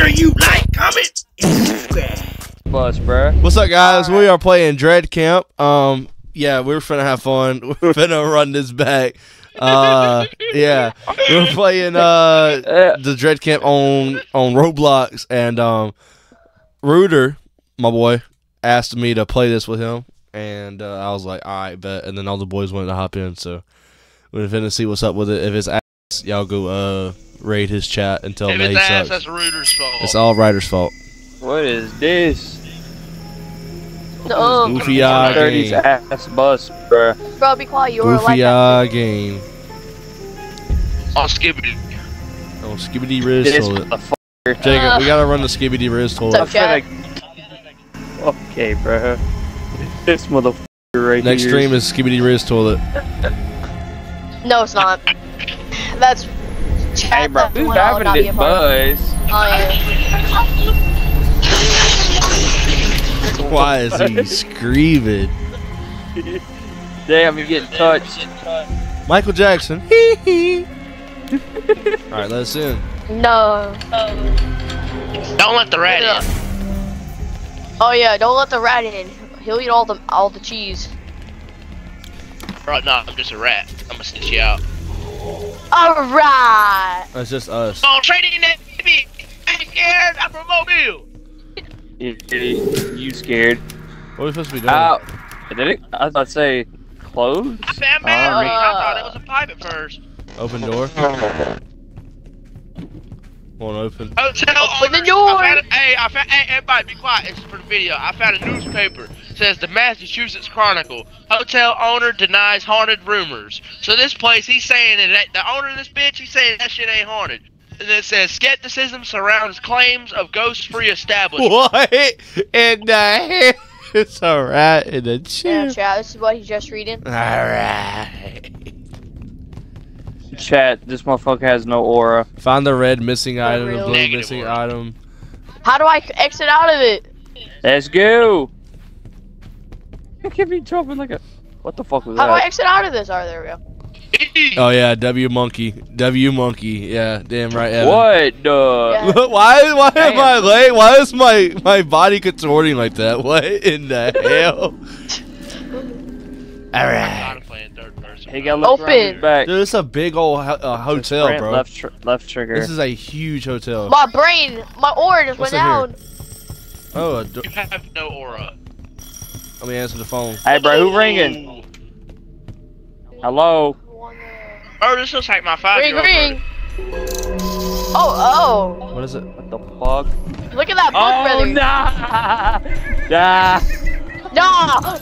sure you like, comment, and subscribe. Bus, bruh. What's up, guys? We are playing Dread Camp. Um, yeah, we're finna have fun. We're finna run this back. Uh, yeah, we're playing uh the Dread Camp on on Roblox, and um, Rooter, my boy, asked me to play this with him, and uh, I was like, all right, bet. And then all the boys wanted to hop in, so we're finna see what's up with it. If it's ass, y'all go uh raid his chat and tell If him it's he ass, sucks. that's Reuter's fault. It's all Ryder's fault. What is this? No, um, Goofy eye 30's game. ass bus, bruh. bro, be quiet. You were like Goofy eye game. On Skibidi. Oh, Skibidi Riz This toilet. motherfucker. Jacob, we gotta run the Skibidi Riz What's up, toilet. Okay, bruh. This motherfucker right Next here. stream is Skibidi Riz toilet. No, it's not. That's Hey, bro. Who's one I would having not this a part of. buzz? Oh, Why is he screaming? Damn, you getting touched. Michael Jackson. Hee hee. Alright, let's in. No. Don't let the rat Yeah. in. Oh yeah, don't let the rat in. He'll eat all the all the cheese. Right now, I'm just a rat. I'm gonna stitch you out. All right. That's just us. Oh, trading that baby. I'm scared. I'm from Mobile. You, you scared. What are we supposed to be doing? Ow. Did it? I was about to say clothes. I found Mary. I thought it was a pipe at first. Open door. Won't open. Hotel Open the door. I found a, hey, I found. Hey, everybody, be quiet. It's for the video. I found a newspaper. It says the Massachusetts Chronicle. Hotel owner denies haunted rumors. So this place, he's saying that that- the owner of this bitch, he's saying that shit ain't haunted. And it says skepticism surrounds claims of ghost-free establishment. What in the hell? It's all right rat in the Yeah, chair. Chad. This is what he's just reading. Alright. Chat. This motherfucker has no aura. Find the red missing item, the blue Negative missing word. item. How do I exit out of it? Let's go. You can't be jumping like a. What the fuck was that? How do I exit out of this? Oh, there we go. Oh yeah, W monkey. W monkey. Yeah, damn right, Evan. What the? Yeah. why why am I late? Why is my my body contorting like that? What in the hell? All right. I'm playing third person. He got look around his Open. back. Dude, it's a big old ho- uh, hotel, Sprint, bro. Left, tr- left trigger. This is a huge hotel. My brain, my aura just What's went in down. Oh, a do- You have no aura. Let me answer the phone. Hey, bro, who ringing? Hello. Oh, this looks like my Ring, five-year-old. ring. Oh, oh! What is it? What the fuck? Look at that book, Oh, brother. nah! Nah! No,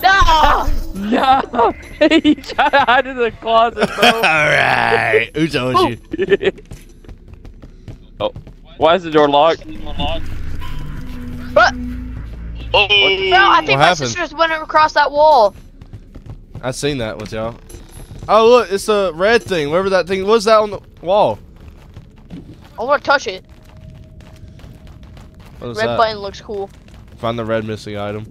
no. No! he tried to hide in the closet, All bro. right. Who told you? oh, why is the door locked? But, Oh, no, I think What my happened? sister just went across that wall. I seen that with y'all. Oh look, it's a red thing. Whatever that thing was, that on the wall. I want to touch it. What is Red that? button looks cool. Find the red missing item.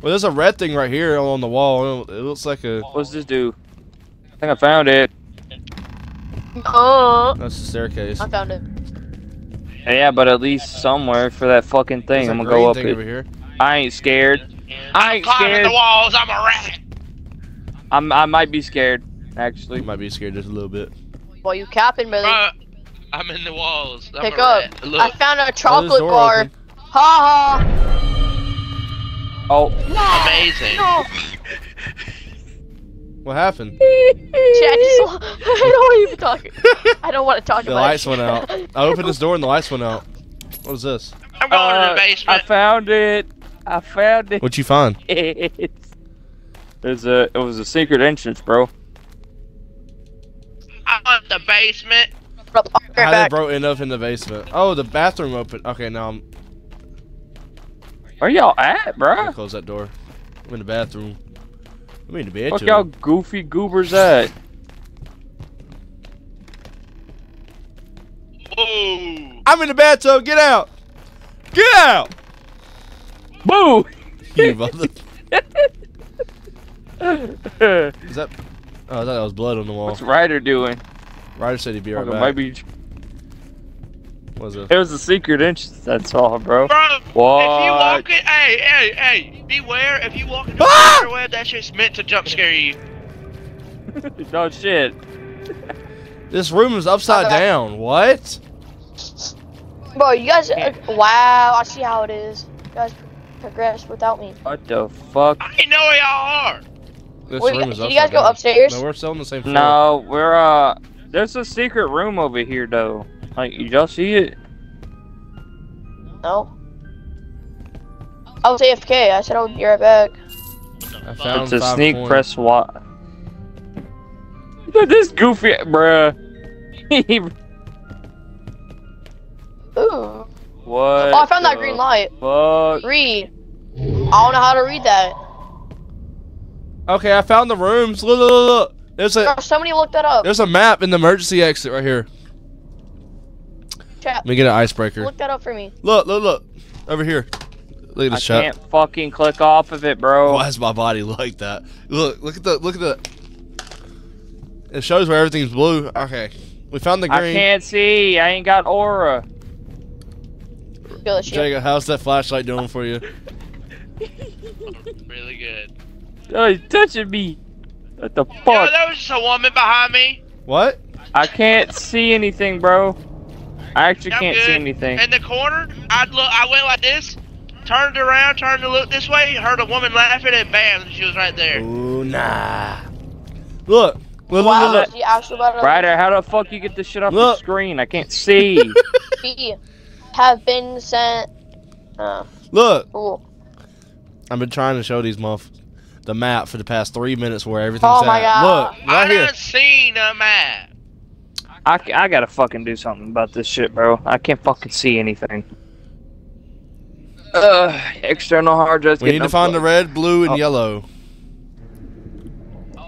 Well, there's a red thing right here on the wall. It looks like a. What's this do? I think I found it. Oh, That's the staircase. I found it. Yeah, but at least somewhere for that fucking thing. There's a I'm gonna go up thing it. over here. I ain't scared. I ain't climbing scared. the walls. I'm a rat. I'm, I might be scared, actually. You might be scared just a little bit. Well, you capping, brother. Bro, I'm in the walls. I'm Pick a up. rat. I found a Oh, chocolate door bar. open. Ha ha. Oh, amazing. No. What happened? Chad, just, I don't want even talk. I don't want to talk The about lights it. went out. I opened this door and the lights went out. What is this? I'm going to uh, the I found it. I found it. What'd you find? There's a. It was a secret entrance, bro. I went to the basement. I'll be right How they back. broke enough in the basement? Oh, the bathroom open. Okay, now I'm. Where y'all at, bro? close that door. I'm in the bathroom. I'm in the Fuck y'all goofy goobers at? Ooh. I'm in the bathtub. Get out. Get out. Boo! You mother. Is that? Oh, I thought that was blood on the wall. What's Ryder doing? Ryder said he'd be right Fucking back. might be. What was it? It was a secret entrance. That's all, bro. Bro, if you walk it, hey, hey, hey, beware. If you walk into Ah! a spider web, that shit's meant to jump scare you. no shit. This room is upside down. What? Bro, you guys. Yeah. wow, I see how it is. You guys progressed without me. What the fuck? I didn't know where y'all are. This Wait, room is did you guys go down. upstairs? No, we're still on the same floor. No, we're uh. There's a secret room over here though. Like, y'all see it? No. I was AFK. I said I would be right back. I found It's a sneak coins. press what? Look at this goofy, bruh. Ooh. What? Oh, I found that green light. Fuck. Read. I don't know how to read that. Okay, I found the rooms. Look, look, look, look. There's a Bro, somebody look that up. there's a map in the emergency exit right here. Chat. Let me get an icebreaker. Look that up for me. Look, look, look. Over here. Look at I this chat. can't fucking click off of it, bro. Why is my body like that? Look, look at the look at the. It shows where everything's blue. Okay, we found the green. I can't see. I ain't got aura. Feel that shit. Jacob, how's that flashlight doing for you? Really good. Oh, he's touching me. What the Yo, fuck? there was just a woman behind me What? I can't see anything, bro. I actually I'm can't see anything. in the corner. I look. I went like this, turned around, turned to look this way, heard a woman laughing, and bam, she was right there. Ooh, nah. Look, look, look, Wow, look, is he actually about to Ryder, how the fuck you get this shit off Look. the screen? I can't see. be have been sent? Uh, look. cool. I've been trying to show these muff the map for the past three minutes where everything's Oh my at. God. Look, I right here. done seen a map. I, I gotta fucking do something about this shit, bro. I can't fucking see anything. Uh, external hard drive. We need to find the red, blue, and Oh. yellow.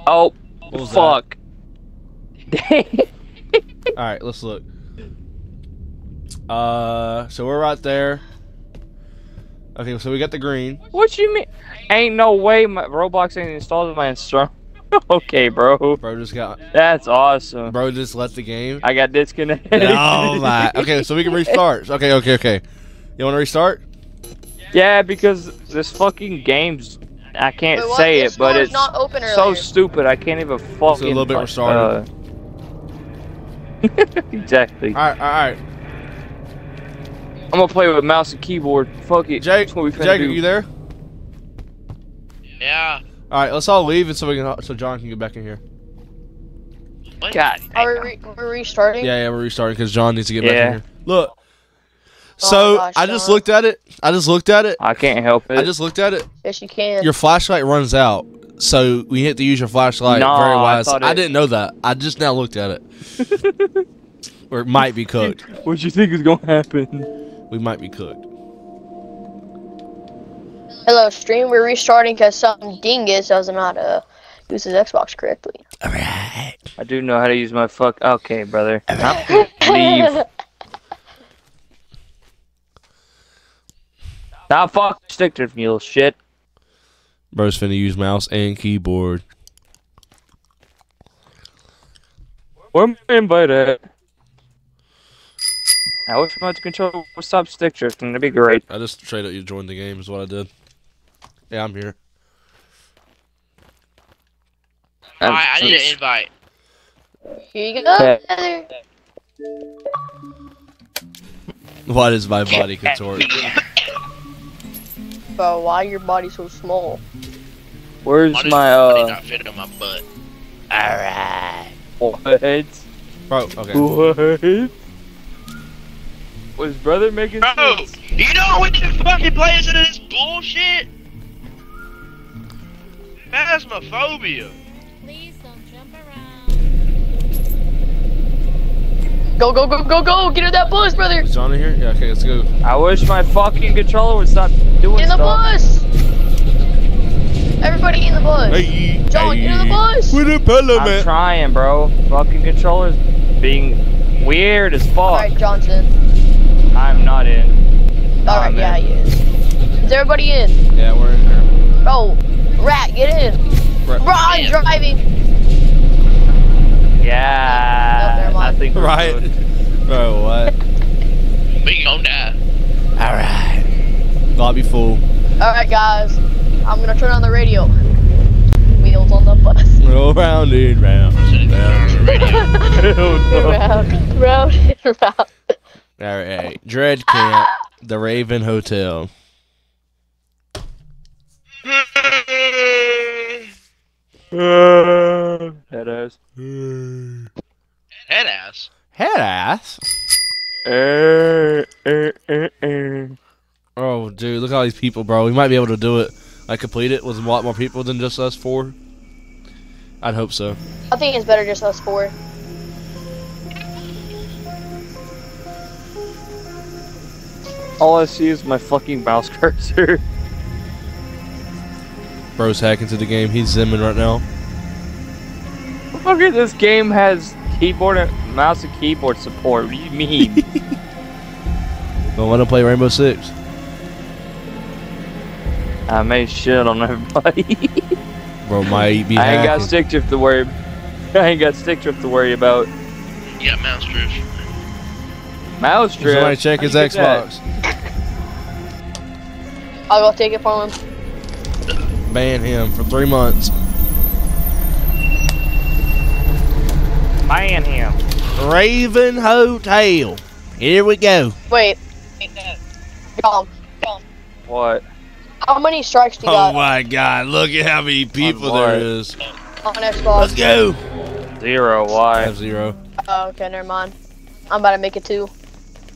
Oh, What was fuck. All right, let's look. Uh, so we're right there. Okay, so we got the green. what you mean? Ain't no way my Roblox ain't installed in my instru. okay, bro. Bro just got. That's awesome. Bro just left the game. I got disconnected. Oh my. Okay, so we can restart. Okay, okay, okay. You want to restart? Yeah, because this fucking game's. I can't Wait, say it, but it's not open so earlier. stupid. I can't even fucking. It's a little bit like, retarded. uh, exactly. All right, all right. I'm gonna play with mouse and keyboard. Fuck it. Jake, what we Jake, do. are you there? Yeah. All right, let's all leave, and so we can, so John can get back in here. What? God. Are we, re- we're restarting? Yeah, yeah, we're restarting because John needs to get back in here. Look. Oh So my gosh, I just John. looked at it. I just looked at it. I can't help it. I just looked at it. Yes, you can. Your flashlight runs out, so we have to use your flashlight No, very I wise. thought I, didn't know that. I just now looked at it. or it might be cooked. what you think is gonna happen? We might be cooked. Hello, stream. We're restarting because some dingus doesn't know uh, how to use his Xbox correctly. All right. I do know how to use my fuck. Okay, brother. I'm gonna leave. Now fuck stick to me, little shit. Bro's finna use mouse and keyboard. Where am I invited at? I wish my control would stop stick drifting. That'd be great. I just straight up you joined the game is what I did. Yeah, I'm here. Alright, I need an invite. Here you go. Okay. Heather. Why does my body contort? Bro, why your body so small? Where's Why does my body uh? not fit on my butt? Alright. What? Bro, okay. What? Was brother making Bro, sense? you know we can fucking play into this bullshit? Phasmophobia. Please don't jump around. Go, go, go, go, go! Get in that bus, brother! Is John in here? Yeah, okay, let's go. I wish my fucking controller would stop doing this. In the stuff. bus! Everybody in the bus! Hey, John, get in the bus! With a pillow, I'm man. trying, bro. Fucking controller's being weird as fuck. Alright, Johnson. I'm not in. Alright, man. yeah, he is. Is everybody in? Yeah, we're in here. Oh, Rat, get in! Rat. Bro, I'm driving! Yeah. Oh. I think we're Right. good. Bro, what? We gon' die. All right. Lobby full. Alright, guys. I'm gonna turn on the radio. Wheels on the bus. Roll round and round. Sitting there on the radio. round, round, and round. All right. Dread Camp, the Raven Hotel. Head ass. Head ass. Head ass. Eh, eh, eh. Oh, dude, look at all these people, bro. We might be able to do it. Like complete it with a lot more people than just us four. I'd hope so. I think it's better just us four. All I see is my fucking mouse cursor. Bro's hacking to the game. He's zimming right now. Look at this game has keyboard and mouse and keyboard support. What do you mean? Don't let him play Rainbow Six. I made shit on everybody. Bro might be I ain't got stick drift to worry. I ain't got stick drift to worry about. Yeah, mouse drift. Mouse drift. Somebody check his How'd you get Xbox. I'll go take it from him. Ban him for three months. Ban him. Raven Hotel. Here we go. Wait. Tom, What? how many strikes do you have? Oh got my god, look at how many people what? there is. on Xbox? Let's go. Zero. I Why? have zero. Oh, okay, never mind. I'm about to make it two.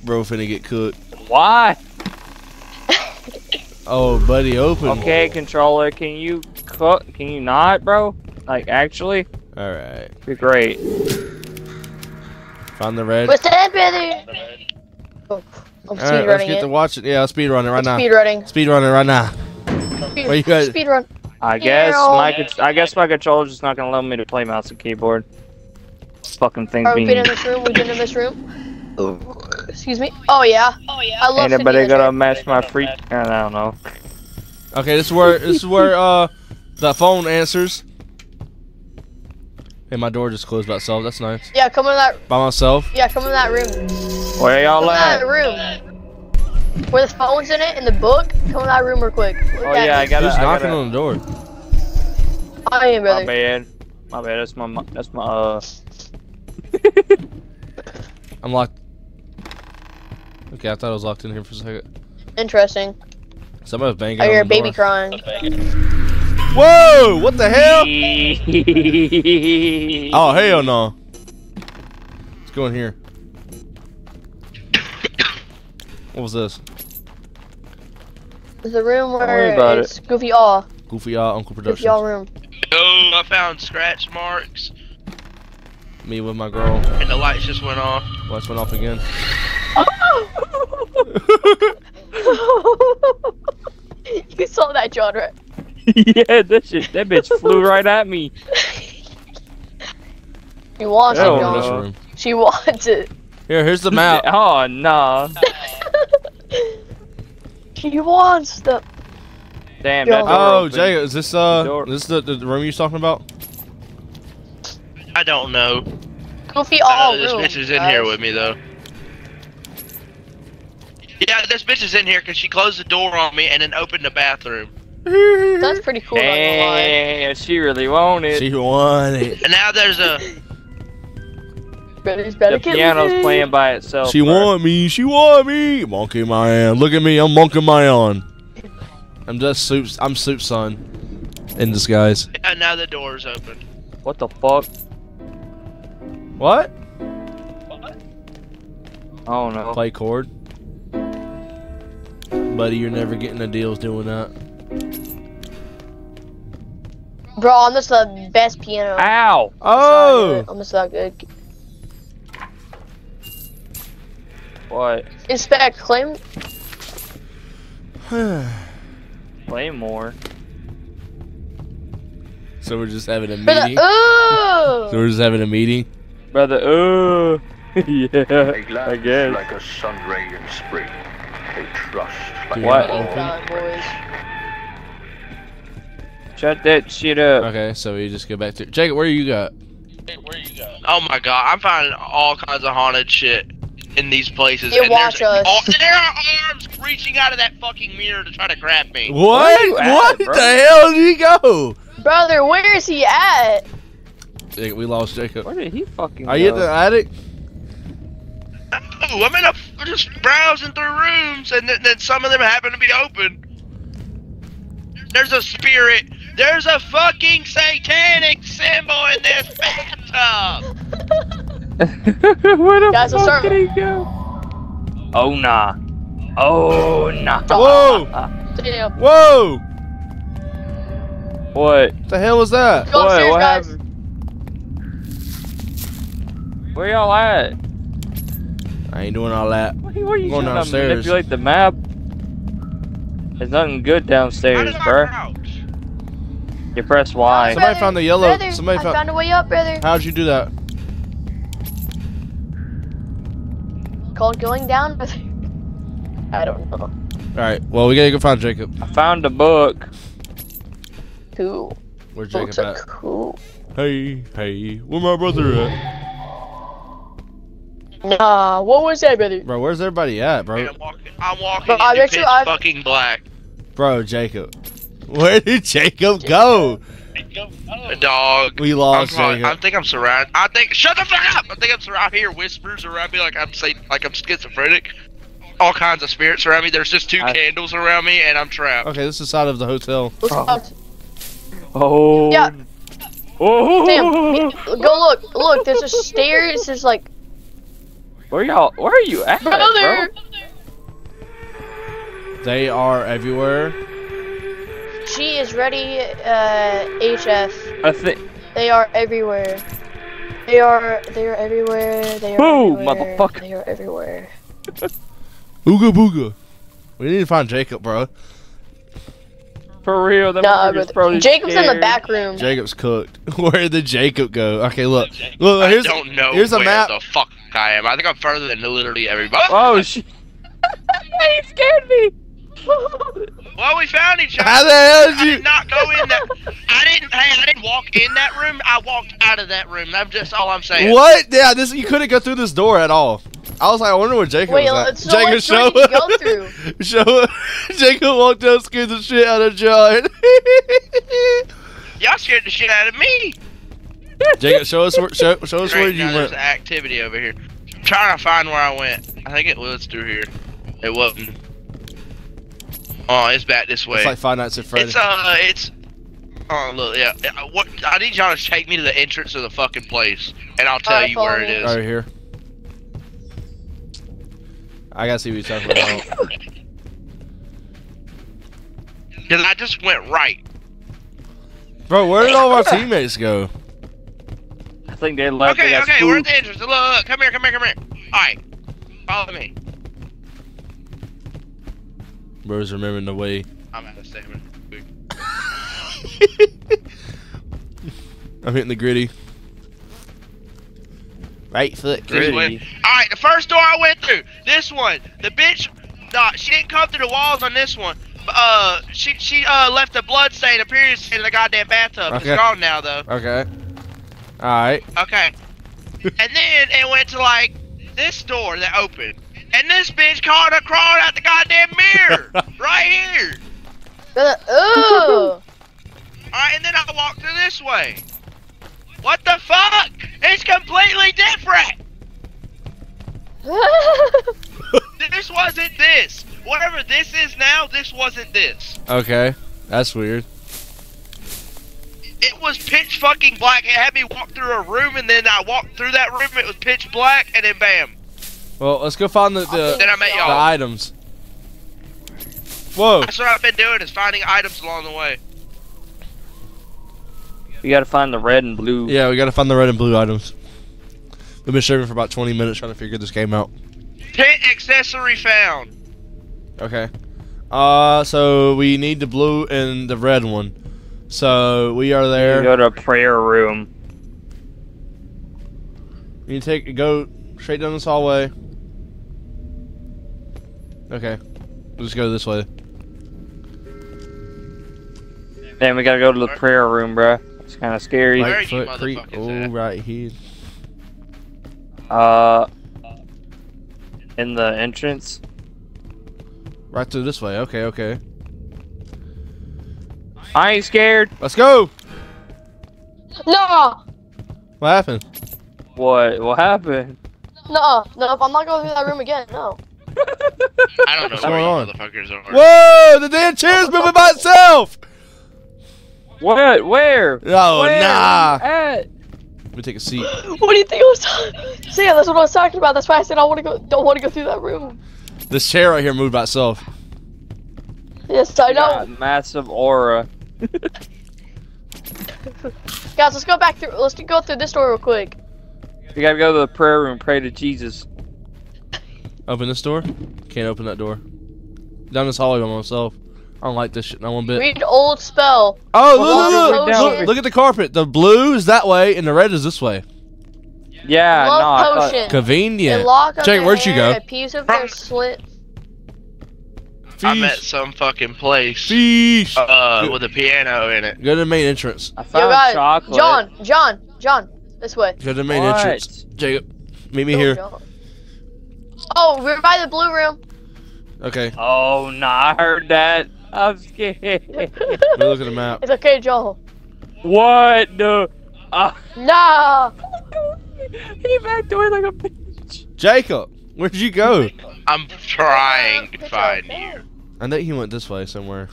Bro finna get cooked. Why? Oh, buddy, open. Okay, controller. Can you cook? Can you not, bro? Like actually, Alright. be great. Find the red. What's that, brother? Oh, I'm speed Alright, let's running get it. to watch it. Yeah, let's speed run it right now. Speed running. Speed run it right now. Speed, Where you guys- speed run. I guess Meow. my I guess my controller's just not gonna allow me to play mouse and keyboard. Fucking thing Are we being. been in this room? We've been in this room. Oh. Excuse me. Oh yeah. Oh yeah. I love Ain't sitting nobody in this gonna match my freak. I don't know. Okay, this is where this is where uh the phone answers. Hey, my door just closed by itself. That's nice. Yeah, come in that. By myself. Yeah, come in that room. Where y'all in that room. Where the phone's in it in the book. Come in that room real quick. Look Oh at yeah, I gotta. Who's I knocking gotta on the door? I am brother. my brother. bad. My bad. That's my. That's my. Uh. I'm locked. Okay, I thought I was locked in here for a second. Interesting. Somebody was banging I on hear a baby door. crying. Whoa! What the hell? Oh hell no! Let's go in here. What was this? It's the room worry where about it's Goofy Aw. Goofy Eye Uncle Goofy Aw Productions. room. Oh, I found scratch marks, Me with my girl. and the lights just went off. Lights went off again. you saw that, John, yeah, that shit. That bitch flew right at me. She wants Hell it, Oh, no. this She wants it. Here, here's the map. Oh nah. she wants the. Damn. That door Oh, opened. Jay, is this uh, Door. this the, the room you was talking about? I don't know. Goofy I Aw know this room. bitch is in here with me though. Yeah, this bitch is in here because she closed the door on me and then opened the bathroom. That's pretty cool. Not. Damn, she really wanted. She wanted. it. And now there's a Brother's better The get piano's me. playing by itself. She bro. want me. She want me. Monkey man. Look at me. I'm monkey man. I'm just soup. I'm soup son. In disguise. and now the door's open. What the fuck? What? Oh no. Play chord. Buddy, you're never getting the deals doing that. Bro, I'm just the best piano. Ow! Oh! I'm just that good. What? Inspect claim. Play more. so we're just having a Brother, meeting. ooh! So we're just having a meeting. Brother, uh, yeah, They I guess. like a sun ray in spring. They trust like What? open. Shut that shit up. Okay, so we just go back to Jacob. Where you got? Where you got? Oh my god, I'm finding all kinds of haunted shit in these places. You and watch us. Oh, there are arms reaching out of that fucking mirror to try to grab me. What? you at, what the hell did he go? Brother, where is he at? We lost Jacob. Where did he fucking Are you at the attic? Oh, I'm in a just browsing through rooms, and then, then some of them happen to be open. There's a spirit. There's a fucking satanic symbol in this bathtub. Where the Guys, fuck did he go? Oh nah. Oh nah. Whoa! Damn. Whoa! What? What the hell was that? Go What? upstairs, What guys. happened? Where y'all at? I ain't doing all that. What are you, what are you Going trying downstairs. to manipulate the map? There's nothing good downstairs, did I bruh. crouch? You press Y. Somebody found the yellow- Brother, somebody I found- found a way up, brother. How'd you do that? Called going down, brother. I don't know. Alright, well, we gotta go find Jacob. I found a book. Cool. Where's Books Jacob are at? cool. Hey, hey, where my brother at? Nah, what was that, brother? Bro, where's everybody at, Man, bro? I'm walking. I'm walking Bro, I into bet you pitch I- fucking black. Bro, Jacob. Where did Jacob go? A dog. We I'm, lost probably- I think I'm surrounded. I think. Shut the fuck up! I think I'm surrounded. here. whispers around me like I'm saying, like I'm schizophrenic. All kinds of spirits around me. There's just two I- candles around me, and I'm trapped. Okay, this is the side of the hotel. Oh. Oh. Yeah. Oh. Sam, go look. Look, there's a stairs. There's like, Where y'all? Where are you at, brother. bro? They are everywhere. She is ready. Uh, HF. I think. They are everywhere. They are. They are everywhere. They are Boom, everywhere. motherfucker. They are everywhere. Ooga booga. We need to find Jacob, bro. For real, that Nah, motherfucker's but probably Jacob's in the back room. Jacob's cooked. Where did Jacob go? Okay, look. Look, here's I don't know here's a map. the fuck I am. I think I'm further than literally everybody. Oh shit! he scared me. Well, we found each other. How the hell did you? I did not go in that. I didn't. Hey, I didn't walk in that room. I walked out of that room. That's just all I'm saying. What? Yeah, this you couldn't go through this door at all. I was like, I wonder where Jacob Wait, was at. let's- so what show door did you show Jacob walked out, scared the shit out of John. Y'all scared the shit out of me. Jacob, show us where show, show us where you now there's activity over here. I'm trying to find where I went. I think it was through here. It wasn't. Oh, it's back this way. It's like Five Nights at Freddy's. It's uh, it's. Oh look, yeah. yeah, What I need y'all to take me to the entrance of the fucking place, and I'll tell Alright, you where it me. is. right here. I gotta see what you're talking about. Cause I just went right. Bro, where did all of our teammates go? I think they left. they Okay, got okay, we're at spooked. the entrance. Look, look, come here, come here, come here. All right, follow me. Bro's remembering the way. I'm out of stamina. I'm hitting the gritty. Right foot Gritty. gritty. All right, the first door I went through. This one, the bitch. Nah, she didn't come through the walls on this one. Uh, she she uh left a blood stain, a period stain in the goddamn bathtub. Okay. It's gone now though. Okay. Alright. Okay. and then it went to like this door that opened. And this bitch caught her crawling out the goddamn mirror. right here. Brother, ugh. Alright, and then I walked through this way. What the fuck? It's completely different. This wasn't this. Whatever this is now, this wasn't this. Okay. That's weird. It was pitch fucking black. It had me walk through a room, and then I walked through that room. It was pitch black, and then bam. Well, let's go find the the, Then I met the items. Whoa. That's what I've been doing is finding items along the way. You gotta find the red and blue. Yeah, we gotta find the red and blue items. We've been shaving for about 20 minutes trying to figure this game out. Tent accessory found. Okay. Uh, so we need the blue and the red one. So we are You there. go to a prayer room. You take go straight down this hallway. Okay. We'll just go this way. Then we gotta go to the prayer room, bruh. It's kind of scary. Where Right you foot creep. Oh, at? right here. Uh, In the entrance. Right through this way. Okay, okay. I ain't scared. Let's go. No, What happened? What? What happened? no, no. I'm not going through that room again. No. I don't know What's where going you on? motherfuckers are. Whoa! The damn chair's moving by itself. What? Where? Oh Where nah. At? Let me take a seat. What do you think I was talking? So yeah, that's what I was talking about. That's why I said I want to go. Don't want to go through that room. This chair right here moved by itself. Yes, I know. Got massive aura. Guys, let's go back through. Let's go through this door real quick. You gotta go to the prayer room, pray to Jesus. Open this door. Can't open that door. Down this hallway by myself. I don't like this shit not one bit. Read old spell. Oh, Well, look, look, look, look at the carpet. The blue is that way and the red is this way. Yeah, no, I Love thought. potion. Convenient. A Jake, where'd you hair, go? A piece of their slit. I'm at some fucking place Fish. uh, with a piano in it. Go to the main entrance. I Yo, found guys, chocolate. John, John, John, this way. Go to the main What? entrance. Jacob, meet me Go, here. John. Oh, we're by the blue room. Okay. Oh, no, I heard that. I'm scared. Look at the map. It's okay, Joel. what? No. Uh, Nah. he backed away like a bitch. Jacob, where'd you go? I'm trying to find you. I think he went this way somewhere.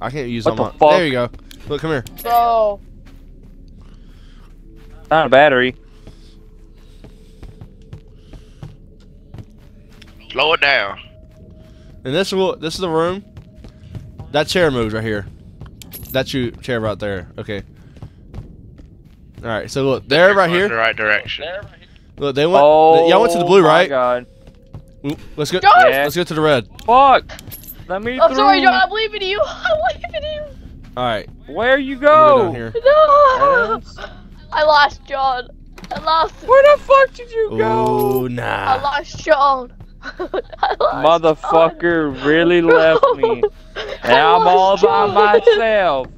I can't use What all the my. fuck? There you go. Look, come here. Bro. Not a battery. Slow it down. And this will. This is the room. That chair moves right here. That's your chair right there. Okay. All right. So look, they're You're right going The right direction. Look, they went. Oh, y'all went to the blue, oh, my right? God. Let's go. John! Yeah. Let's go to the red. Fuck. Let me I'm through. sorry, John. I'm leaving you. I'm leaving you. All right. Where you go go? down here. No. Yes. I lost John. I lost. Where the fuck did you go? I nah. I lost John. I lost Motherfucker really left me. And I I'm all lost by myself.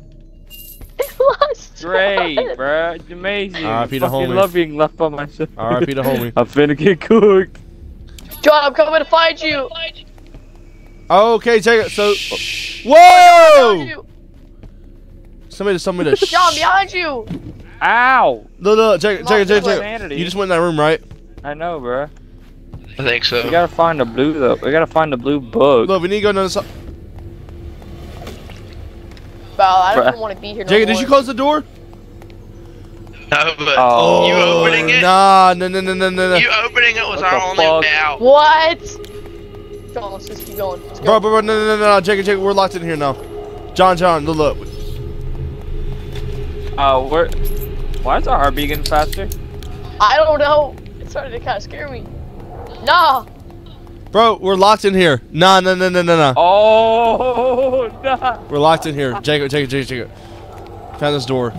I lost Great, John. bro. It's amazing. R.I.P. to fucking homie. love being left by myself. R.I.P. to homie. I'm finna get cooked. John, I'm coming to find you. Okay, Jacob. So. Behind Whoa! Somebody, Somebody told me to. John, behind you. Ow! Look, look, Jacob, Jacob, Jacob, Jacob. Insanity. You just went in that room, right? I know, bro. I think so. We gotta find the blue though. We gotta find the blue book. Look, we need to go down this. Bro, I don't even want to be here no Jacob, did you close the door? No, but Oh. you opening it. Nah, no, no, no, no, no, no. You opening it was What our only fuck? doubt. What? John, let's just keep going. Let's go. Bro, bro, bro, no, no, no, no, Jacob, Jacob, we're locked in here now. John, John, look, look. Oh, we're. Why is our heart beating faster? I don't know. It's starting to kind of scare me. Nah. Bro, we're locked in here. Nah, no, no, no, no, no. Oh, nah. We're locked in here. Jacob, Jacob, Jacob, Jacob. Found this door.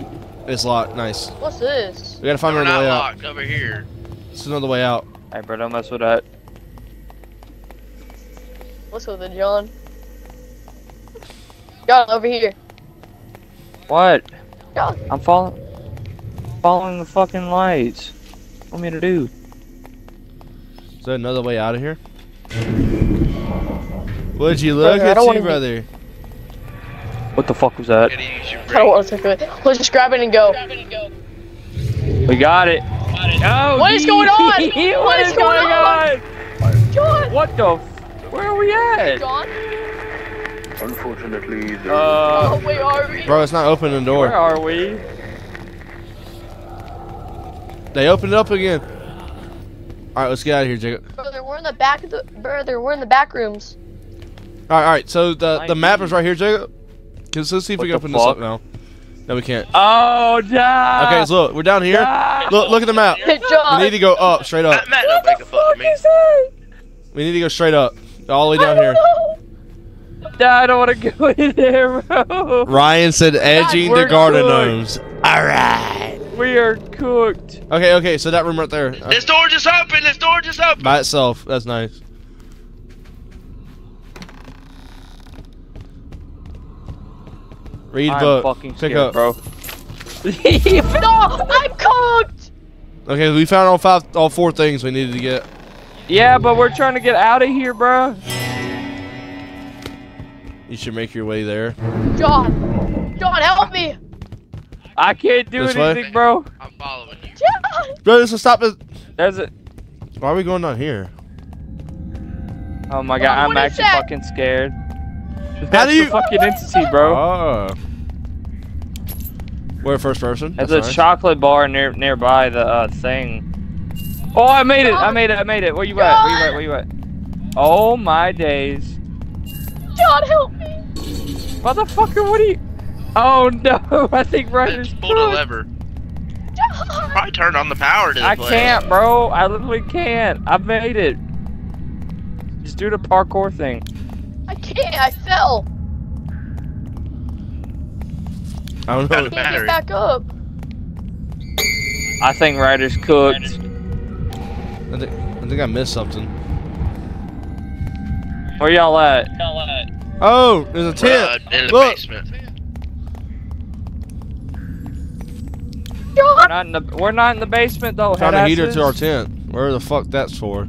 It's locked. Nice. What's this? We gotta find We're another not way out. locked over here. It's another way out. Hey, bro, don't mess with that. What's with it, John? John, over here. What? John. I'm following. Following the fucking lights. What want me to do? Is there another way out of here? Would you look Brother, at don't you, wanna be- brother? What the fuck was that? Gotta use your I don't want to take it. Let's just grab it and go. We got it. Oh, What is going on? what What is is going going on? John. What the? F- where are we at? John. Unfortunately, there Uh, Oh, wait, are we? Bro, it's not opening the door. where are we? They opened it up again. Alright, let's get out of here, Jacob. Brother, we're in the back of the. Brother, we're in the back rooms. Alright, alright. So the, the map is right here, Jacob. Cause let's see if we can the open this up fuck? now. No, we can't. Oh, nah. Okay, so look, we're down here. Nah. Look, look at the map. Hey, We need to go up, straight up. That Matt don't make a fuck to me. We need to go straight up. All the way down don't here. know. Nah, I don't want to go in there, bro. Ryan said edging the garden good. gnomes. Alright. We are cooked. Okay, okay, so that room right there. uh, This door just opened. This door just opened. by itself. That's nice. Read I'm book. fucking Pick scared, up. bro. No, I'm cooked. Okay, we found all five, all four things we needed to get. Yeah, but we're trying to get out of here, bro. You should make your way there. John, John, help me. I can't do This way? anything, bro. I'm following you. John. Bro, this will stop it. There's it. Why are we going down here? Oh my god, what I'm actually that? fucking scared. How That's do you? the fucking entity, bro. Oh. We're first person. There's That's a nice. chocolate bar near nearby the uh, thing. Oh, I made it! I made it! I made it! Where you at? Where you at? Where you at? Oh my days, John, help me. motherfucker! What are you? Oh no! I think I Ryder's just pulled a lever. John. Probably turned on the power to the I place. can't, bro. I literally can't. I made it. Just do the parkour thing. I can't. I fell. I don't Got know. it. Can't Battery. get back up. I think Ryder's cooked. I think, I think I missed something. Where y'all at? Oh, there's a Uh, tent. in the Look. basement. We're not in the. We're not in the basement though. Found a heater headasses. to our tent. Where the fuck that's for?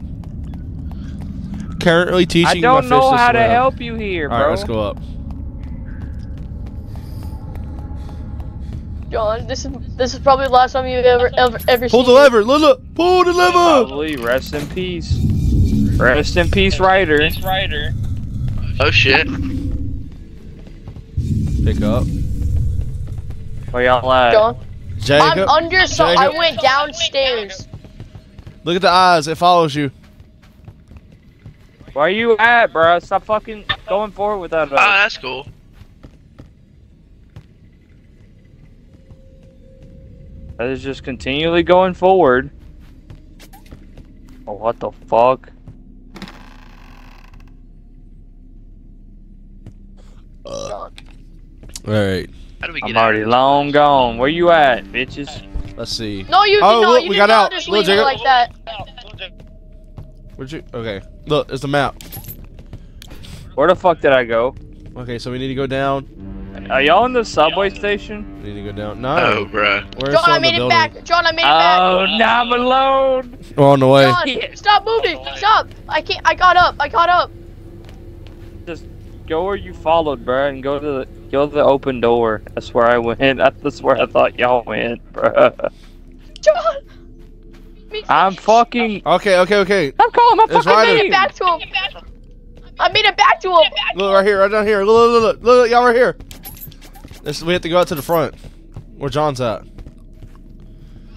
Currently teaching I don't fish know to how to swim. help you here, All bro. right, let's go up. John, this is this is probably the last time you've ever ever ever Pull seen the lever. Look, look. Pull the lever. Probably rest in peace. Rest in peace, Ryder. Oh shit. Pick up. Where y'all at? John, I'm under. So I went downstairs. Look at the eyes. It follows you. Where are you at, bro? Stop fucking going forward with that. Oh, Uh, that's cool. that is just continually going forward. Oh, what the fuck? John. All right. How do we get I'm out? already long gone. Where you at, bitches? Let's see. No, you Oh, did not. look, you we got out. just Look, leave it Jacob. like that. Where'd you? Okay. Look, there's the map. Where the fuck did I go? Okay, so we need to go down. Are y'all in the subway station? We need to go down. No. Oh, bruh. We're John, still I in the made it building. back. John, I made it back. Oh, now I'm alone. We're on the way. John, stop moving. Stop. I can't. I got up. I got up. Just go where you followed, bro, and go to the go to the open door. That's where I went. That's where I thought y'all went, bro. John. Me- I'm fucking. Okay, okay, okay. I'm calling my It's fucking Ryder. I made name. it back to him. I made it back to him. Look right here, right down here. Look, look, look, look, look, y'all right here. This we have to go out to the front, where John's at.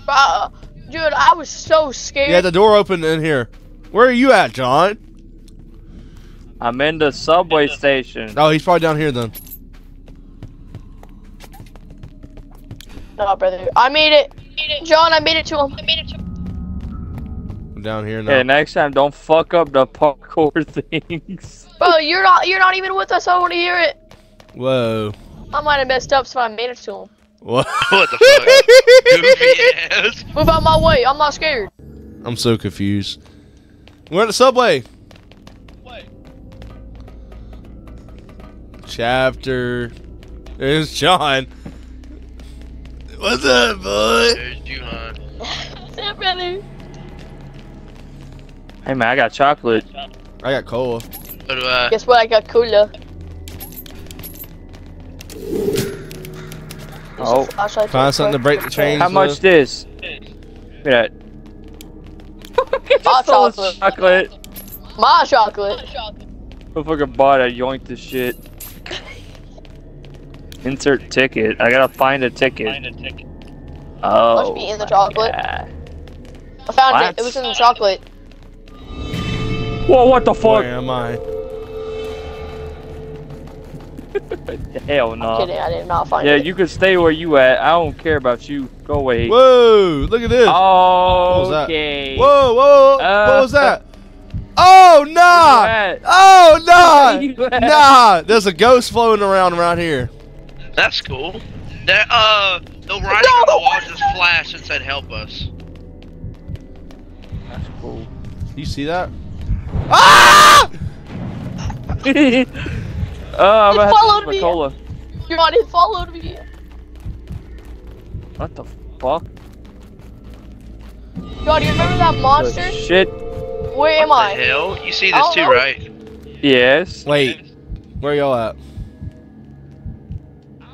Uh, dude, I was so scared. Yeah, the door open in here. Where are you at, John? I'm in the subway station. Oh, he's probably down here then. No, brother. I made it. John, I made it to him. I made it to him. I'm down here now. Okay, next time don't fuck up the parkour things. Bro, you're not. You're not even with us. I don't want to hear it. Whoa. I might have messed up, so I made it to him. What? What the fuck? Goofy ass. Move out my way. I'm not scared. I'm so confused. We're at the subway. Chapter. There's John. What's up, boy? There's Juhan. What's up, brother? Hey man, I got chocolate. I got cola. What do I? Guess what? I got cooler. Oh, Flashlight Find something to break the chains. how much with. this? Look at that. Hot Full of chocolate. chocolate. My chocolate. Motherfucker bought it, yoinked the shit. Insert ticket. I gotta find a ticket. Oh. Must be in the chocolate. yeah. I found What? it. It was in the chocolate. Whoa, what the fuck? Where am I? Hell no. Kidding. I did not find Yeah, it. Yeah, you can stay where you at. I don't care about you. Go away. Whoa! Look at this. Oh, was okay. Whoa, whoa, whoa! Uh, what was that? Oh nah! Where you at? Oh Where nah! Nah! There's a ghost floating around around here. That's cool. That uh, the writing on the wall just flashed and said, "Help us." That's cool. You see that? Ah! oh, I'm It followed me. cola. You're on it. Followed me. What the fuck? God, do you remember that monster? The shit. Where am What the I? hell? You see this don't too, know. right? Yes. Wait, where y'all at?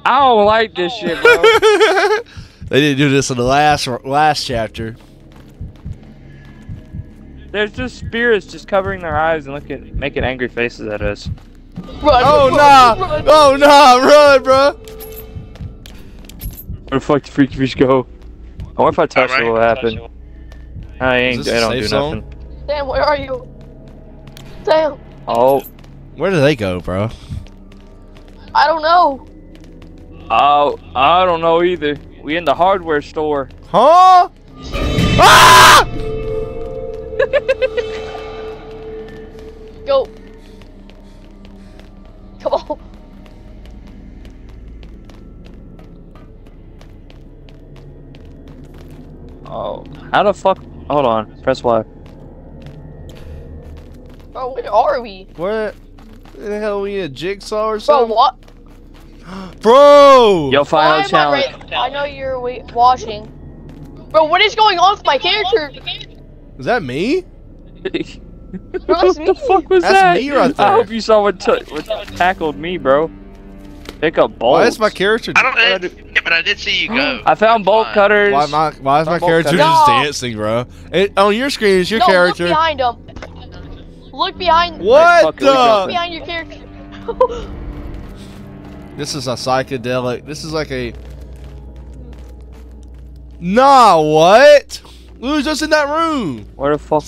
I don't like this shit, bro. they didn't do this in the last last chapter. There's just spirits just covering their eyes and looking, making angry faces at us. Run, Oh run, nah! run. Oh nah! Run, bro! Where the fuck the freaky fish go? I wonder if I touch it, Alright. what will happen? I ain't. Is this I a don't do zone? nothing. Damn, where are you? Damn. Oh, Where do they go, bro? I don't know. Oh, I don't know either. We in the hardware store. Huh? Ah! Go. Come on. Oh, how the fuck? Hold on. Press Y. Bro, where are we? What? The hell? are We a jigsaw or Bro, something? what? Bro! Yo, Why final am I challenge. I know you're wait, watching. Bro, what is going on with my character? Is that me? that's what the fuck was That's that? me right there. I hope you saw what, what tackled me, bro. Pick up bolts. Why is my character? I don't. yeah, but I did see you go. I found bolt cutters. Why my Why is my My character cutter. just No. dancing, bro? It, on your screen is your no, character. look behind him. Look behind. What Fuck it, we got the? Behind your character. This is a psychedelic. This is like a. Nah, what? We was just in that room. Where the fuck?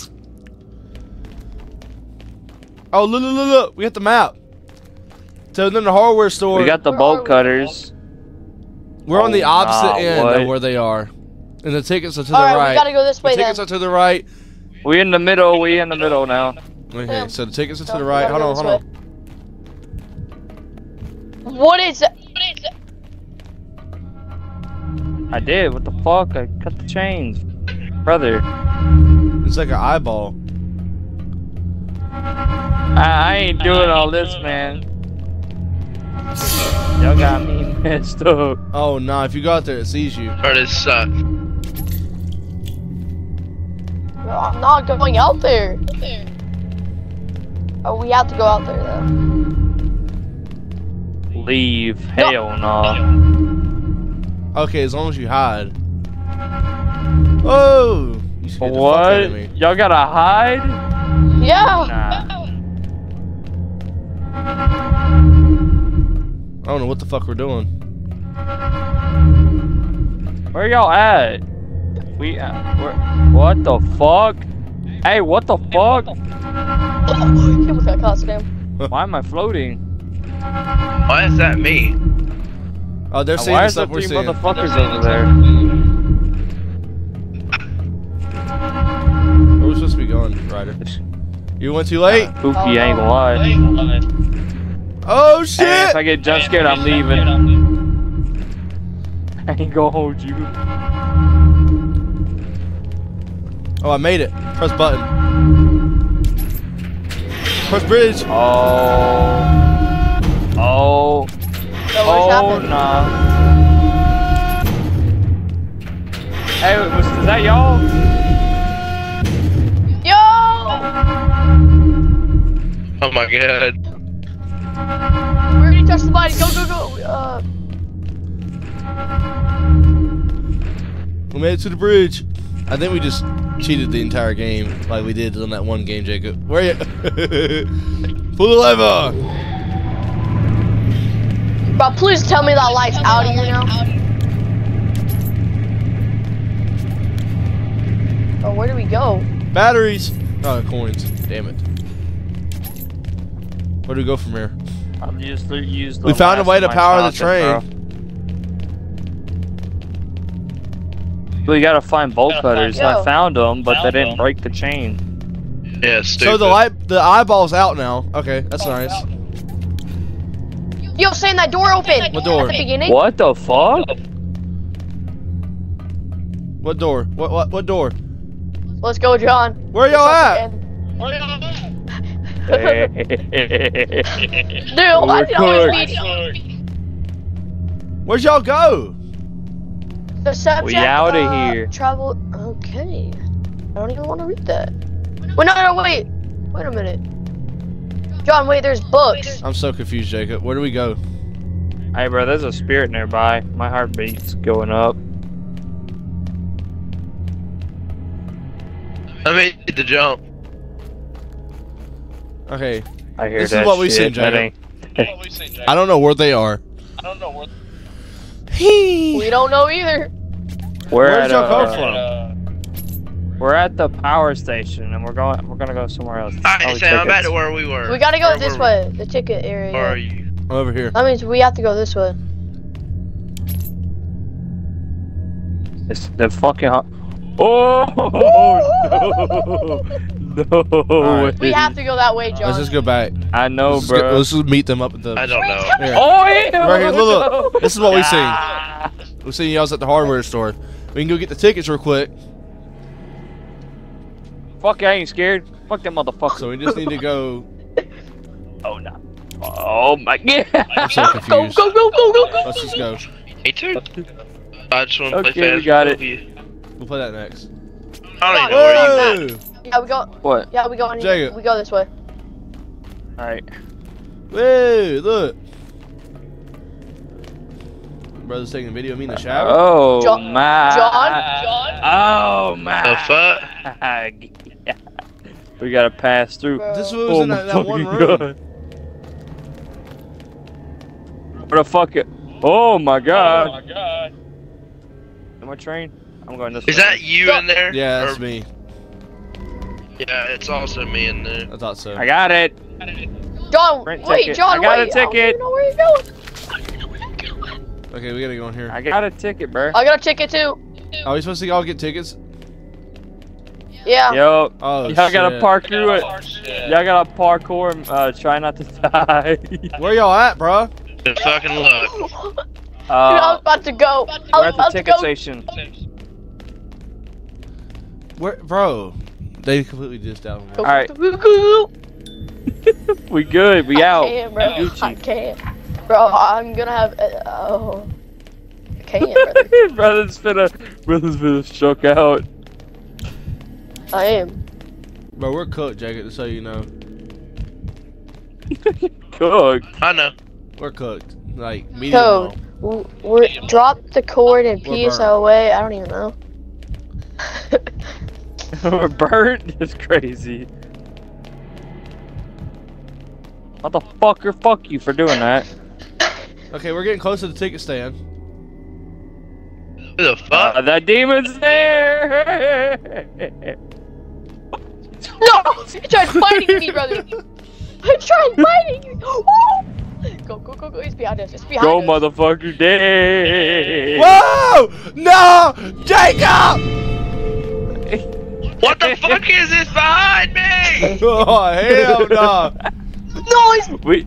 Oh, look, look, look, look. We got the map. So then the hardware store. We got the bolt cutters. we're on the Oh, opposite nah, end what? of where they are. And the tickets are to All the right, right. we gotta go this the way then. tickets are to the right. We in the middle. We in the middle now. Okay, so the tickets are to the right. Hold on, hold on. What is that? What is that? I did. What the fuck? I cut the chains, brother. It's like an eyeball. I, I ain't doing all this, man. Y'all got me messed up. Oh, nah. If you go out there, it sees you. Bro, this sucks. I'm not going out there. Oh, we have to go out there though. Leave. Hell no. Okay, as long as you hide. Oh! You scared the fuck out What? me. Y'all gotta hide? Yeah. Nah. I don't know what the fuck we're doing. Where y'all at? We. Uh, where, what the fuck? Hey, what the fuck? He was got costume. Why am I floating? Why is that me? Oh, they're Uh, seeing Why the is there stuff we're three motherfuckers over there? Where we supposed to be going, Ryder? You went too late? Spooky, I ain't gonna lie. Oh Hey, shit! if I get jump scared, I'm leaving. I ain't gonna hold you. Oh, I made it. Press button. Press bridge. Oh. Oh. So Oh, happened? nah. Hey, was, is that y'all? Yo! Oh my god. We already touched the body. Go, go, go. Uh, We made it to the bridge. I think we just cheated the entire game like we did on that one game, Jacob. Where are you? Pull the lever. Bro, please tell me that light's out of here now. Oh, where do we go? Batteries. Oh, coins. Damn it. Where do we go from here? I'll just use the We found a way to power the train. bro. We gotta find bolt cutters. Yo. I found them, but they didn't break the chain. Yeah, stupid. So the light, the eyeball's out now. Okay, that's nice. Yo, saying that door open. What door? At the beginning. What the fuck? What door? What what what door? Let's go, John. Where y'all at? Dude, why did it always be Where'd y'all go? the subject? We outta uh, here. Travel. Okay. I don't even want to read that. Wait, no, no, wait. Wait a minute. John, wait, there's books. I'm so confused, Jacob. Where do we go? Hey, bro, there's a spirit nearby. My heartbeat's going up. I made the jump. Okay, I hear This is what we shit. seen, That Jacob. ain't- I don't know where they are. We don't know either. We're Where at did y'all uh, come from? We're at the power station, and we're going. We're gonna go somewhere else. Alright, Oh, Sam, I'm back tickets. to where we were. We gotta go Where this were way, the ticket area. Where are you? Over here. That means we have to go this way. It's the fucking. hu- Oh no! No! Alright. We have to go that way, John. Let's just go back. I know, let's, just go- bro. let's just meet them up at the. I don't know. Here. Oh yeah! Right here, look, look. This is what we seen. Ah. We seen y'all at the hardware store. We can go get the tickets real quick. Fuck, I ain't scared. Fuck that motherfucker. So we just need to go. Oh no! Oh my god! I'm so go, confused. go, go, go, go, go. Let's just go. Me too. I just want to play Okay, fast. we got it. We'll play that next. I don't even know where you Whoa! Yeah, we go. What? Yeah, we go on. Jacob. We go this way. All right. Whoa! Look. Brother's taking a video of me in the shower. Oh John- my! John, John. Oh my! The fuck? Yeah. We gotta pass through. This was Oh in my that, that one room. god! What the fuck? It? Oh my oh god! Oh my god! Am I train? I'm going this Is way. that you in there? Yeah, that's Or- me. Yeah, it's also me in there. I thought so. I got it. John, Print wait, ticket. John, I got a wait. I don't ticket. know where you're going. Okay, we gotta go in here. I got a ticket, bro. I got a ticket too. Are we supposed to all get tickets? Yeah. Yo, Oh, y'all gotta shit. park through it. Y'all gotta parkour and uh, try not to die. Where y'all at, bro? The fucking look. Dude, I was uh, about to go. We're was at the about ticket go. station. Where, bro? They completely dissed out. Alright. go, go, go. We good. We I out. can't, bro. I can't. Bro, I'm gonna have. Uh, oh. I can't, brother. brother's finna, brother's finna stroke out. I am. Bro, we're cooked, Jacob. Just so you know, cooked? I know. we're cooked. Like me Code. well. W- We're, drop the cord and We're piece away. I don't even know. We're burnt. It's crazy. Motherfucker, fuck you for doing that. Okay, we're getting close to the ticket stand. Who the Uh, fuck? that demon's there. No! He tried fighting me, brother! He tried fighting me! Woo! Go, go, go, go. He's behind us. It's behind Go, us. motherfucker, dead. Whoa! No, Jacob! What the fuck is this behind me? Oh hell no! No, he's, We,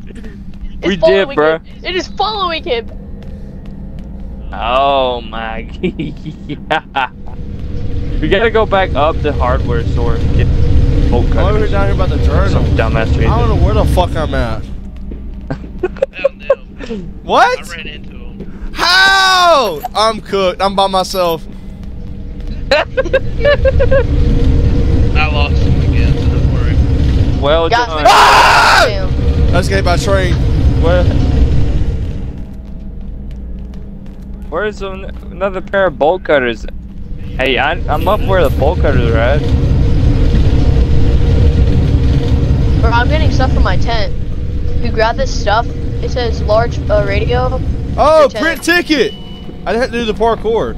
it's we did, bro. him. It is following him. Oh my. yeah. We gotta go back up the hardware store and get bolt I'm over here down here about the Some journal. dumbass I don't know where the fuck I'm at. Found them. I What? ran into him. How? I'm cooked. I'm by myself. I lost him again, so don't worry. Well Guys, done. we Ah! him. I escaped by train. Where? Where's another pair of bolt cutters? Hey, I, I'm up where the bolt cutters are at. Bro, I'm getting stuff from my tent. You grab this stuff. It says large uh, radio. Oh, print ticket. I didn't have to do the parkour.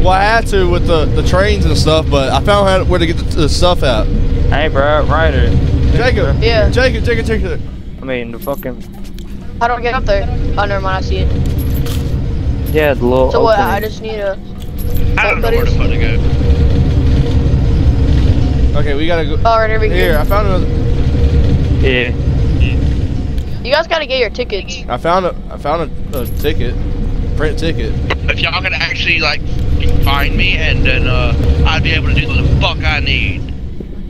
Well, I had to with the, the trains and stuff, but I found how, where to get the, the stuff out. Hey, bro, Ryder. Jacob. Yeah. Jacob, Jacob, Jacob. I mean, the fucking How do I get up there? Oh, never mind. I see it. yeah, the little. So what? I just need a. I don't know where the fuck to go. Okay, we gotta go. All right, right over Here, here. I found another. Yeah. You guys gotta get your tickets. I found a. I found a, a ticket, print ticket. If y'all could actually like find me, and then uh, I'd be able to do the fuck I need.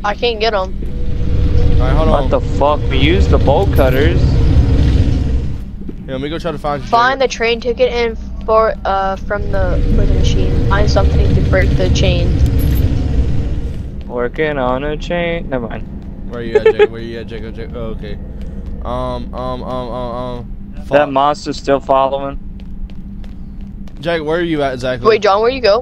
I can't get them. All right, hold on. What on. the fuck? We used the bolt cutters. Here, let me go try to find. Find the train ticket and for uh from the for the machine. Find something to break the chain. Working on a chain. Never mind. Where are you at, Jacob? Where are you at, Jacob? Jacob? Oh, okay. Um, um, um, um, um. That Fuck. monster's still following. Jacob, where are you at exactly? Wait, John, where you go?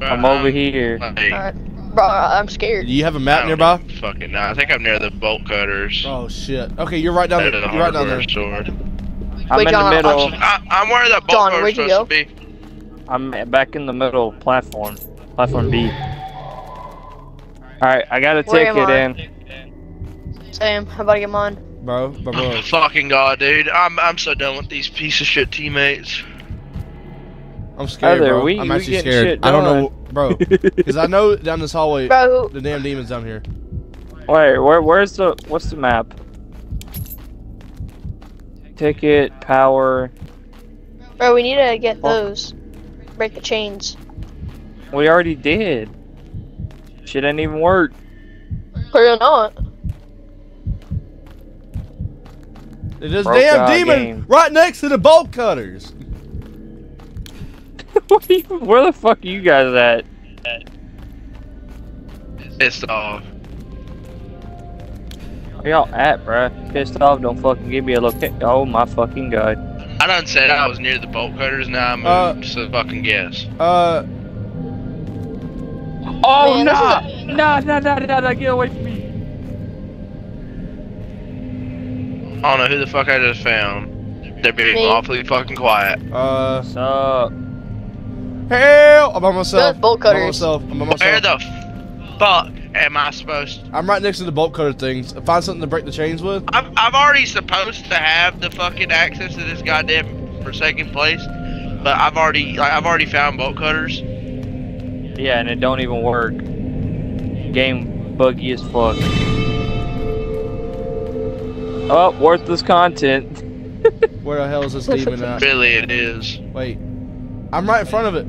I'm over here. Like, Alright. Bro, I'm scared. Do scared. you have a map don't nearby? Fucking, nah, I think I'm near the bolt cutters. Oh shit. Okay, you're right down there. the You're right down there. store. I'm Wait, in John, the I'm middle. I, I'm where the bolt John, cutter's where'd you supposed go? to be. I'm back in the middle platform. Platform B. Alright, I got a Where am ticket I? in. Sam, how about I get mine? Bro, bro, bro. Oh, fucking god, dude. I'm I'm so done with these piece of shit teammates. I'm scared, Heather, bro. we- I'm actually scared. I don't know, bro. Because I know down this hallway, Bro, the damn demon's down here. Wait, where where's the what's the map? Ticket, power. bro, we need to get those. Break the chains. We already did. Shit didn't even work. Clearly not. There's this Broke damn demon game. right next to the bolt cutters. What are you- where the fuck are you guys at? Pissed off. Where y'all at, bruh? Pissed off, don't fucking give me a look. Oh my fucking god. I done said I was near the bolt cutters, now I moved, Uh, so fucking guess. Uh, Oh Man, this nah! is Nah, nah, nah, nah, nah, get away from me. I don't know who the fuck I just found. They're being Me. awfully fucking quiet. uh, What's up? hell! I'm by myself. Good bolt I'm by myself. I'm by Where the fuck am I supposed I'm right next to the bolt cutter things. Find something to break the chains with. I'm, I'm already supposed to have the fucking access to this goddamn forsaken place, but I've already like I've already found bolt cutters. Yeah, and it don't even work. Game buggy as fuck. Oh, worthless content. Where the hell is this demon at? Really, it is. Wait, I'm right in front of it.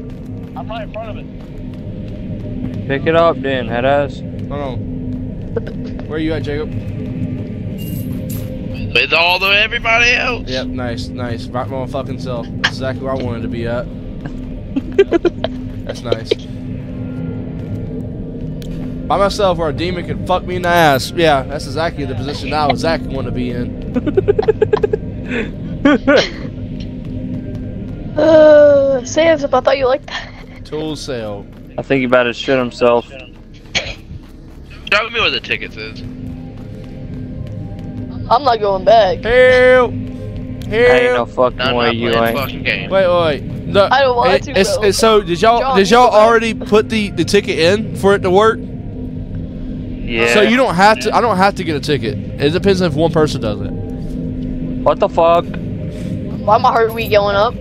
I'm right in front of it. Pick it up then, head ass. Hold on. Where are you at, Jacob? With all the everybody else. Yep, nice, nice. Right my fucking self. That's exactly where I wanted to be at. That's nice. By myself, where a demon can fuck me in the ass. Yeah, that's exactly the position I was exactly want to be in. Uh, Sam, I thought you liked that. Tool sale. I think he about to shit himself. Show me where the tickets is. I'm not going back. Hell! Ain't no fucking I'm way you ain't. fucking game. Wait, wait. No, I don't want it- to, it's- it's- so did y'all did you y'all already put the, the ticket in for it to work? Yeah. So you don't have to. I don't have to get a ticket. It depends if one person does it. What the fuck? Why my heart rate going up?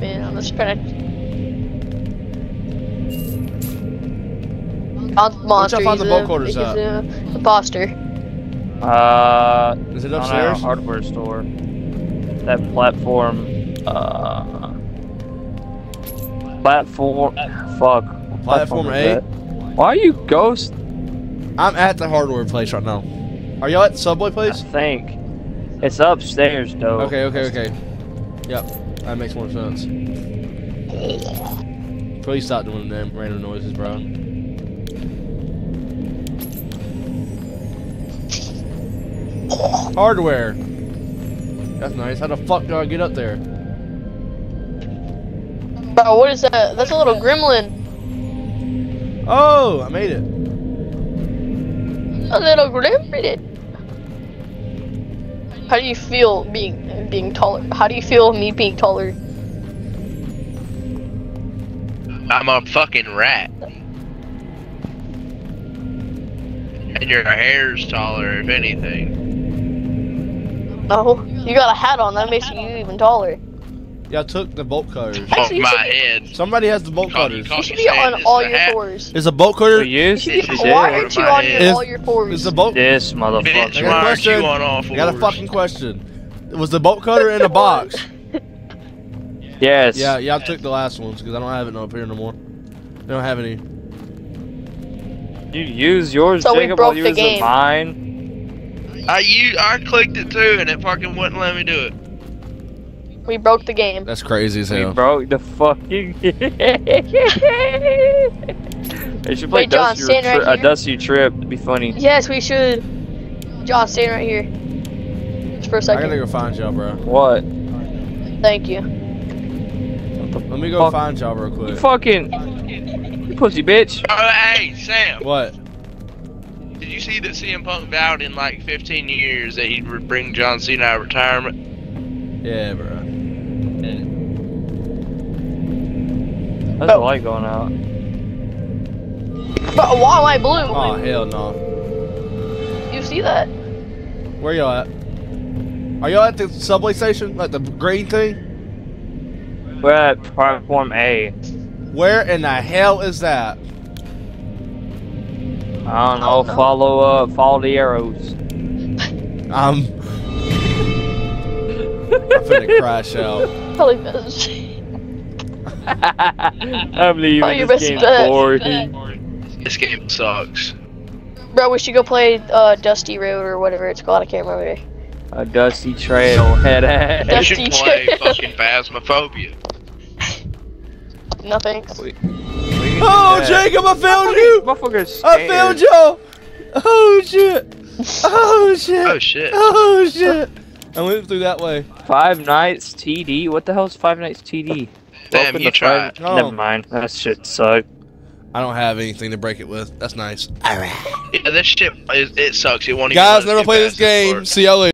Man, I'm just trying to. Found monster. find the he's bulk a- orders he's at? Imposter. Uh, Is it on a upstairs? hardware store. That platform. Uh. Platform. Fuck. What Platform is eight? Why are you ghost? I'm at the hardware place right now. Are y'all at the subway I place? think it's upstairs though. Okay, okay, okay. Yep, that makes more sense. Please stop doing them random noises, bro. Hardware. That's nice. How the fuck do I get up there? Bro, what is that? That's a little gremlin. Oh, I made it. A little gremlin. How do you feel being being taller? How do you feel me being taller? I'm a fucking rat. And your hair's taller, if anything. No, you got a hat on. That makes you even taller. Yeah, I took the bolt cutters. Off Actually, you my head. Somebody has the bolt You you cutters. You should be on all your hat? fours. Is a bolt cutter? You should be. did. Why aren't you on your, Is- all your fours? Is the bolt? This motherfucker. got a why aren't you on all I got a fucking question. Was the bolt cutter in a box? Yes. Yeah, yeah, I took the last ones because I don't have it up here no more. They don't have any. You use yours, So we Jacob, broke while the using game. mine. I you I clicked it too, and it fucking wouldn't let me do it. We broke the game. That's crazy as hell. We broke the fucking. they should play Wait, John, Dusty, stand right tri- a here. Dusty Trip. It'd be funny. Yes, we should. John, stand right here. Just for a second. I gotta go find y'all, bro. What? Thank you. Let me go Fuck. find y'all real You quick. fucking. You pussy bitch. Oh, hey, Sam. What? Did you see that CM Punk vowed in like 15 years that he'd bring John Cena out of retirement? Yeah, bro. That's a light going out. But why am I blue? Oh hell no. You see that? Where y'all at? Are y'all at the subway station? Like the green thing? We're at platform A. Where in the hell is that? I don't know. Follow uh, follow the arrows. I'm. I'm finna crash out. Probably best. I'm leaving. Oh, this best game's bet. boring. This game sucks. Bro, we should go play uh, Dusty Road or whatever it's called. I can't remember. A dusty trail, head ass. We should Dusty play Trail. fucking Phasmophobia. No thanks. Oh, Jacob, I found you! Motherfuckers. I found y'all! Oh shit! Oh shit! Oh shit. Oh shit! I went through that way. Five Nights TD. What the hell is Five Nights TD? Damn, Welcome you to Five- tried. Oh. Never mind. That shit sucked. I don't have anything to break it with. That's nice. Yeah, this shit is, it sucks. It won't even Guys, let never play this game. part. See y'all later.